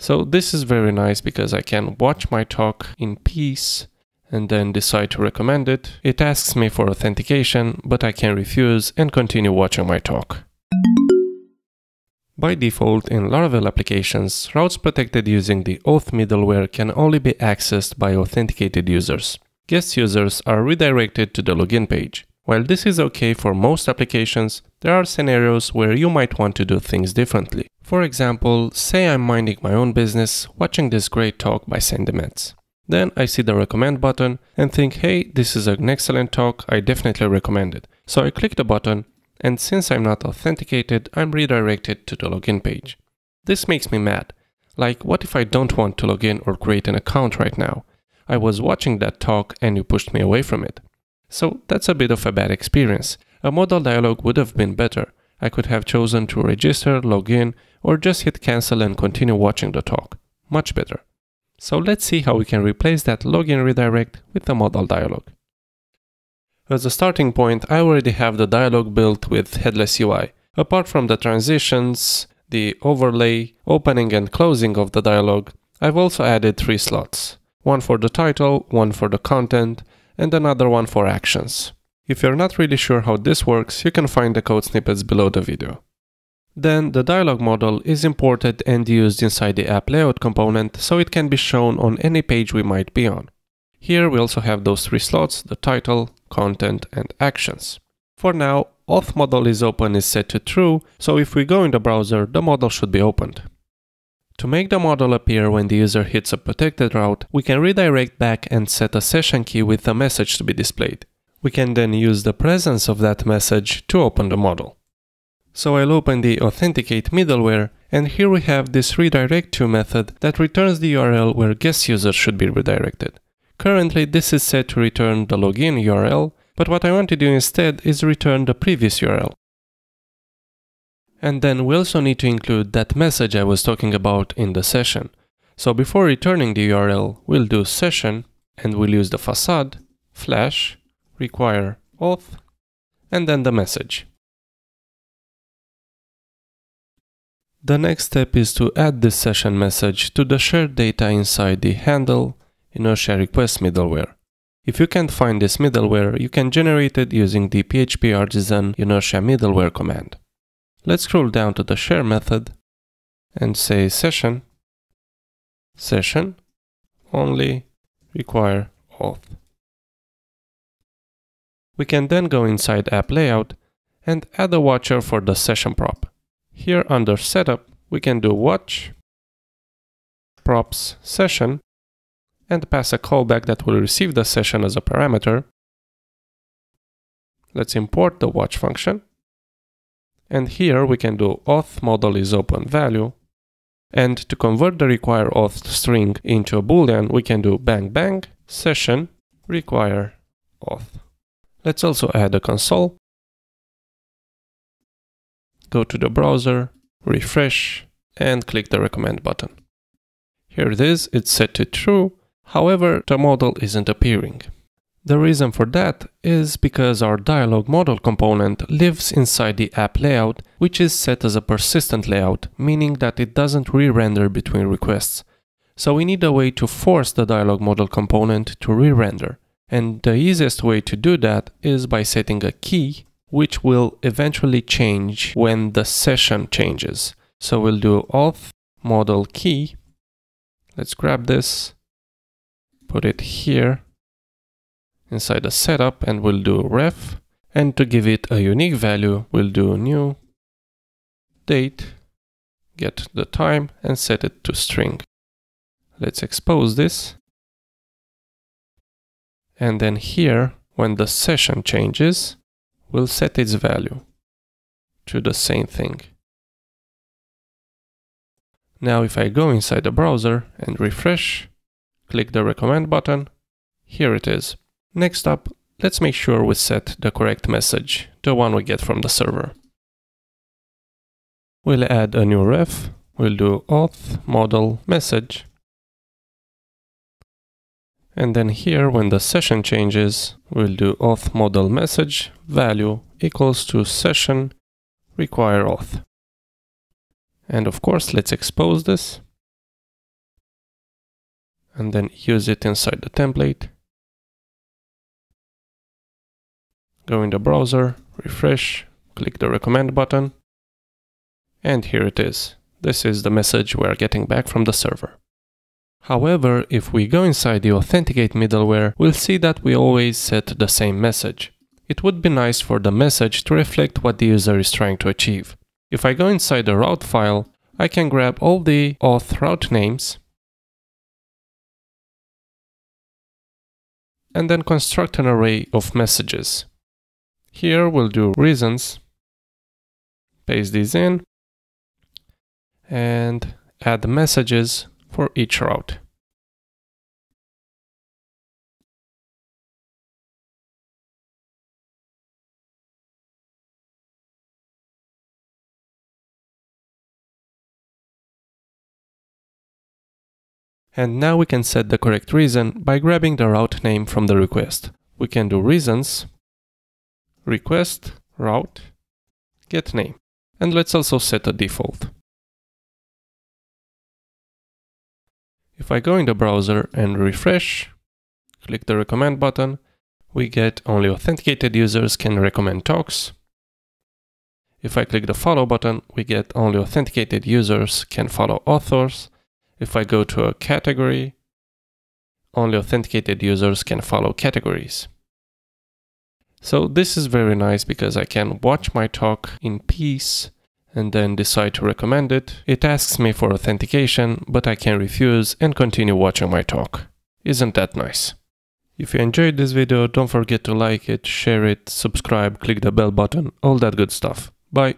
So this is very nice because I can watch my talk in peace and then decide to recommend it. It asks me for authentication, but I can refuse and continue watching my talk. By default, in Laravel applications, routes protected using the auth middleware can only be accessed by authenticated users. Guest users are redirected to the login page. While this is okay for most applications, there are scenarios where you might want to do things differently. For example, say I'm minding my own business, watching this great talk by Sandi Metz. Then I see the recommend button and think, hey, this is an excellent talk, I definitely recommend it. So I click the button, and since I'm not authenticated, I'm redirected to the login page. This makes me mad. Like, what if I don't want to log in or create an account right now? I was watching that talk and you pushed me away from it. So that's a bit of a bad experience. A modal dialog would have been better. I could have chosen to register, log in, or just hit cancel and continue watching the talk. Much better. So let's see how we can replace that login redirect with a modal dialog. As a starting point, I already have the dialog built with headless UI. Apart from the transitions, the overlay, opening and closing of the dialog, I've also added three slots. One for the title, one for the content, and another one for actions. If you're not really sure how this works, you can find the code snippets below the video. Then the dialog modal is imported and used inside the app layout component so it can be shown on any page we might be on. Here we also have those three slots, the title, content and actions. For now, auth modal is open is set to true, so if we go in the browser, the modal should be opened. To make the modal appear when the user hits a protected route, we can redirect back and set a session key with a message to be displayed. We can then use the presence of that message to open the modal. So I'll open the authenticate middleware and here we have this redirect to method that returns the URL where guest user should be redirected. Currently this is set to return the login URL, but what I want to do instead is return the previous URL. And then we also need to include that message I was talking about in the session. So before returning the URL, we'll do session and we'll use the facade, flash, require auth, and then the message. The next step is to add this session message to the shared data inside the handle inertia request middleware. If you can't find this middleware, you can generate it using the php artisan inertia middleware command. Let's scroll down to the share method and say session, session, only require auth. We can then go inside app layout and add a watcher for the session prop. Here under setup, we can do watch props session and pass a callback that will receive the session as a parameter. Let's import the watch function and here we can do auth modal is open value. And to convert the require auth string into a boolean, we can do bang bang session require auth. Let's also add a console. Go to the browser, refresh, and click the recommend button. Here it is, it's set to true, however, the modal isn't appearing. The reason for that is because our dialog modal component lives inside the app layout, which is set as a persistent layout, meaning that it doesn't re-render between requests. So we need a way to force the dialog modal component to re-render. And the easiest way to do that is by setting a key, which will eventually change when the session changes. So we'll do auth modal key. Let's grab this, put it here, inside the setup and we'll do ref. And to give it a unique value, we'll do new date, get the time and set it to string. Let's expose this. And then here, when the session changes, we'll set its value to the same thing. Now if I go inside the browser and refresh, click the recommend button, here it is. Next up, let's make sure we set the correct message, the one we get from the server. We'll add a new ref, we'll do auth modal message. And then here, when the session changes, we'll do auth modal message value equals to session require auth. And of course, let's expose this. and then use it inside the template. Go in the browser, refresh, click the recommend button, and here it is. This is the message we're getting back from the server. However, if we go inside the Authenticate middleware, we'll see that we always set the same message. It would be nice for the message to reflect what the user is trying to achieve. If I go inside the route file, I can grab all the auth route names and then construct an array of messages. Here we'll do reasons, paste these in, and add messages for each route. And now we can set the correct reason by grabbing the route name from the request. We can do reasons, request, route, get name. And let's also set a default. If I go in the browser and refresh, click the recommend button, we get only authenticated users can recommend talks. If I click the follow button, we get only authenticated users can follow authors. If I go to a category, only authenticated users can follow categories. So this is very nice because I can watch my talk in peace and then decide to recommend it. It asks me for authentication, but I can refuse and continue watching my talk. Isn't that nice? If you enjoyed this video, don't forget to like it, share it, subscribe, click the bell button, all that good stuff. Bye!